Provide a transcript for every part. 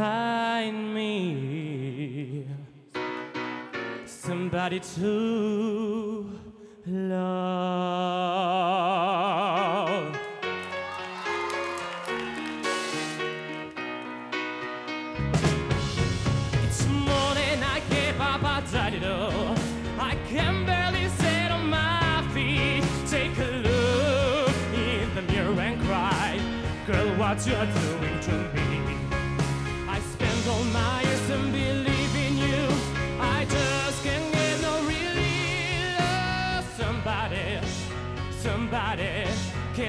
find me somebody to love. It's morning, I gave up, I died I can barely sit on my feet. Take a look in the mirror and cry, girl, what you're doing to me.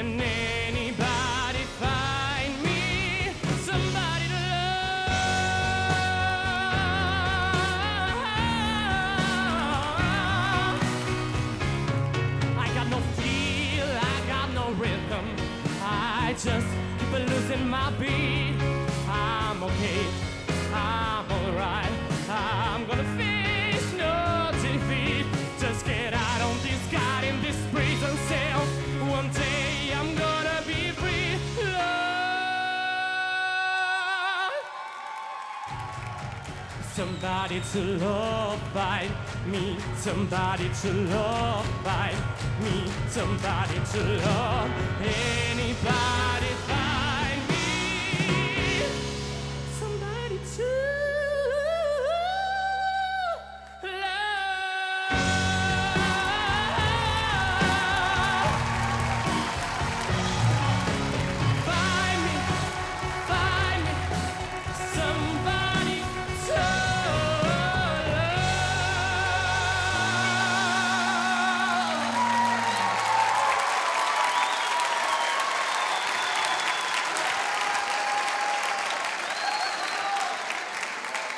I got no feel, I got no rhythm. I just keep losing my beat. I'm okay, I'm alright. I'm gonna face no defeat. Just get out of this god in this prison cell. Somebody to love by me, somebody to love by me, somebody to love. Anybody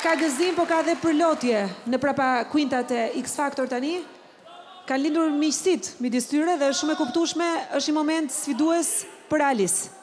Ka gëzim, po ka dhe përlotje në prapa kuintat e X Factor tani. Ka lindur miqësit midis tyre dhe shumë e kuptueshme, është një moment sfidues për Alice.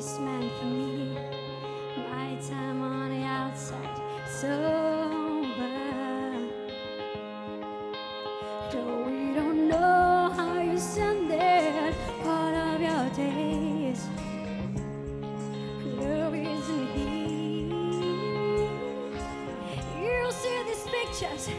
Meant for me? My time on the outside is over. Though we don't know how you spend it, part of your days. Love isn't here. You see these pictures